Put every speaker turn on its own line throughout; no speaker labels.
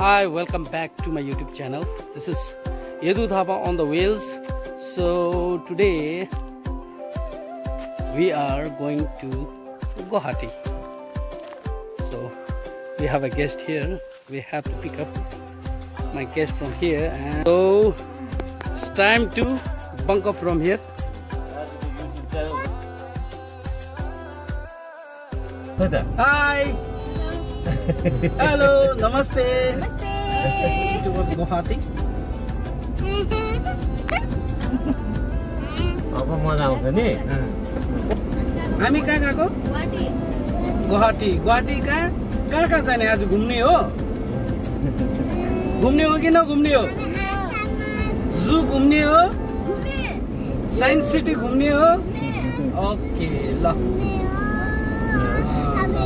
Hi, welcome back to my YouTube channel. This is Yedu Thapa on the wheels. So today we are going to Guwahati. So we have a guest here. We have to pick up my guest from here, and so it's time to bunk up from here. Hi. Hello. Namaste. Towards Guwahati.
अब मजा आउँछ नि
हामी कहाँ गएको गुवाहाटी गुवाहाटी कहाँ कहाँ कहाँ जाने आज घुम्ने हो घुम्ने हो कि नघुम्ने हो जू घुम्ने हो साइन्स सिटी घुम्ने हो ओके ल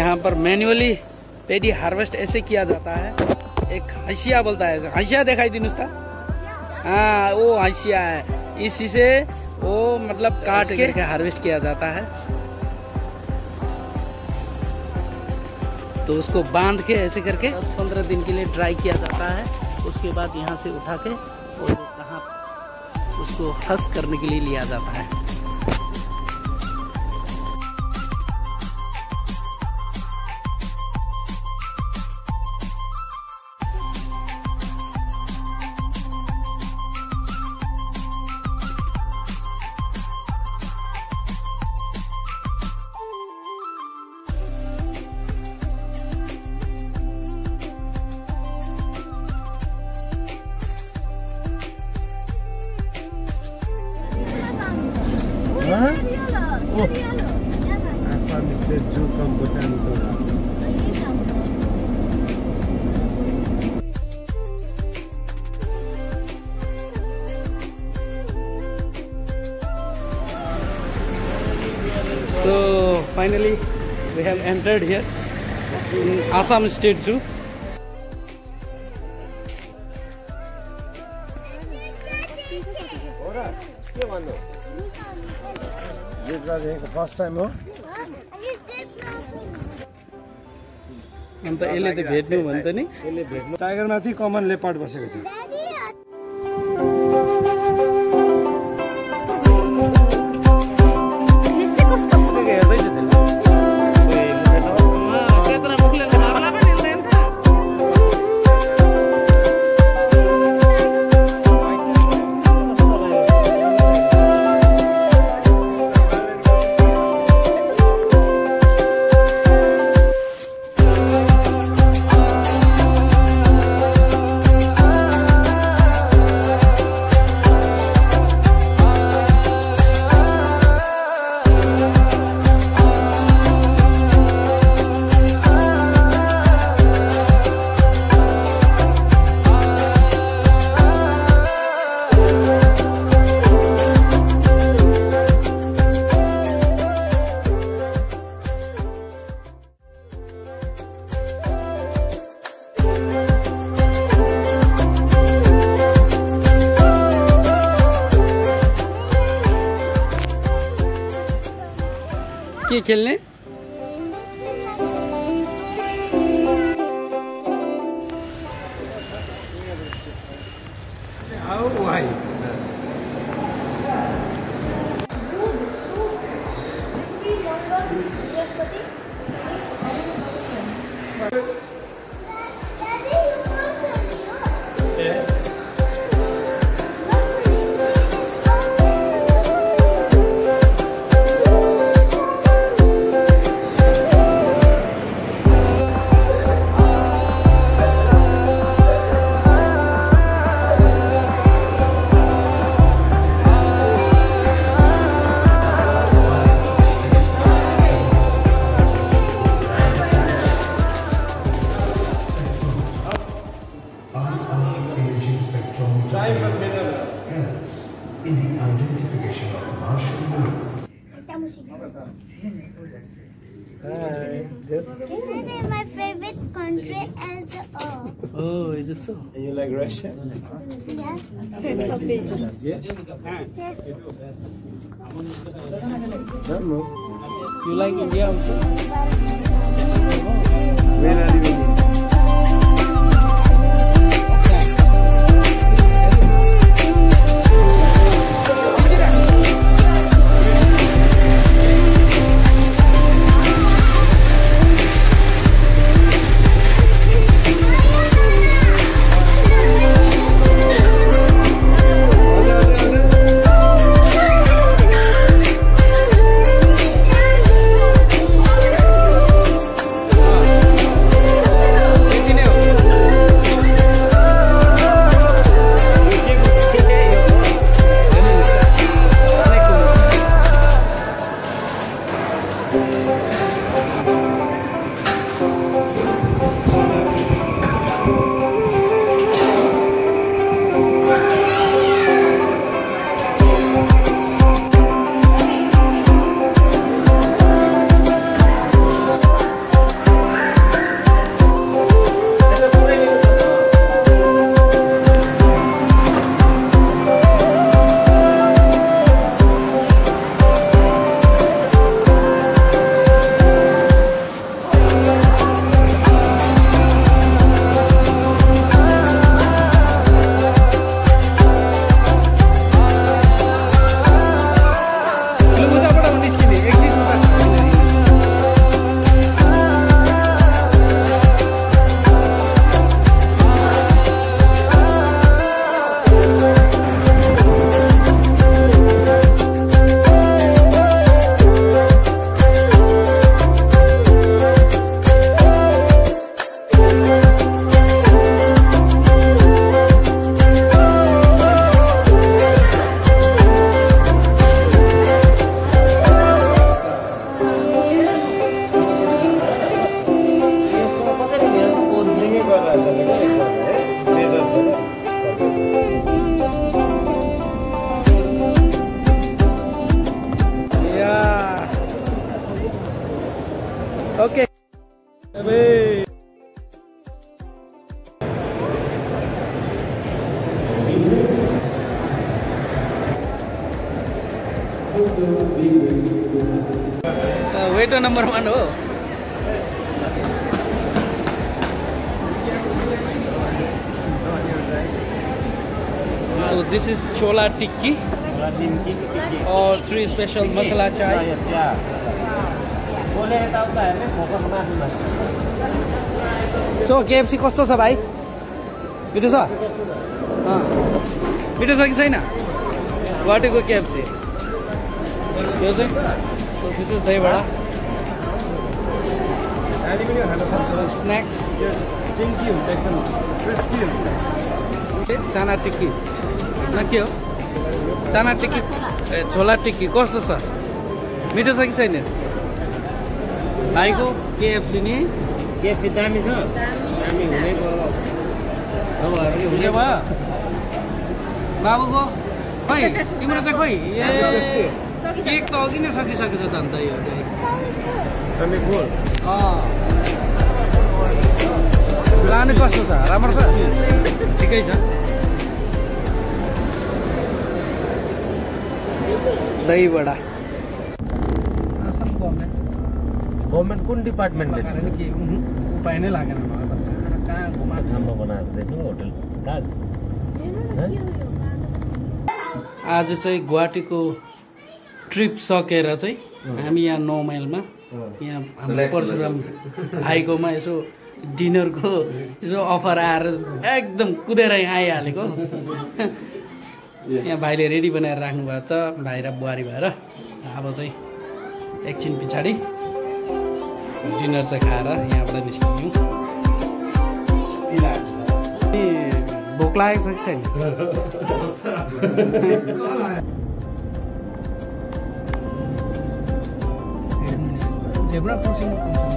यहाँ पर मैन्युअली पेडी हार्वेस्ट ऐसे किया जाता है। एक हंसिया बोलता है हंसिया दिखाई दी नुस्ता हाँ वो हंसिया है। इसी से वो मतलब काट के हार्वेस्ट किया जाता है। तो उसको बाँध के ऐसे करके 10-15 दिन के लिए ड्राई किया जाता है। उसके बाद यहाँ से उठा के और कहाँ उसको हस करने के लिए लिया जाता है।
Oh, Assam State Zoo from Botanical
So finally we have entered here in Assam State Zoo.
First time हो
अन्त यसले त भेट्नु भने त नि।
यसले भेट्नु टाइगरमाथि कमन लेपार्ड बसेको छ।
खेल्ने?
Hi. Good.
Canada is my favorite country and uh,
Oh, is it so?
And You like Russia?
yes,
Yes.
yes.
No, no.
You like India also?
Where are you waiter number one हो
so this is chhola tikki और three special मसाला चाय so के F C कस्तो भाई मिठो सीठो C छाइना को के F C यो चाहिँ दिस इज दहीबडा स्न्याक्स
चिन्की हुन्छ एकदम क्रिस्पी हुन्छ
चाना टिक्की न के हो चाना टिक्की ए छोला टिक्की कस्तो छ मिठो छ कि छैन भाइको केएफसी नि
केएफसी दामी छ दामी हुनै
भयो बाबुको खै तिम्रो चाहिँ खै ए ケーキと揚げのシャ
キシ
ャキしてたんだよね。ダメ
ゴール。
ああ。プランコストさ、ラマル
さ。ठीक है सर दही बड़ा गवर्नमेंट कौन डिपार्टमेंट में पहने लागे ना
आज चाहिँ गुवाहाटीको ट्रिप सकेर चाहिँ हामी यहाँ नौ माइलमा यहाँ हाम्रो परशुराम भाइकोमा यसो डिनरको यसो अफर आएर एकदम कुदेर यहाँ आइहालेको यहाँ भाइले रेडी बनाएर राख्नु भएको छ भाइ र बुहारी भएर। अब चाहिँ एकछिन पछाडि डिनर चाहिँ खाएर यहाँबाट निस्कियौँ। ए, भोक लागेको छ कि छैन? 也不知道丰胸不丰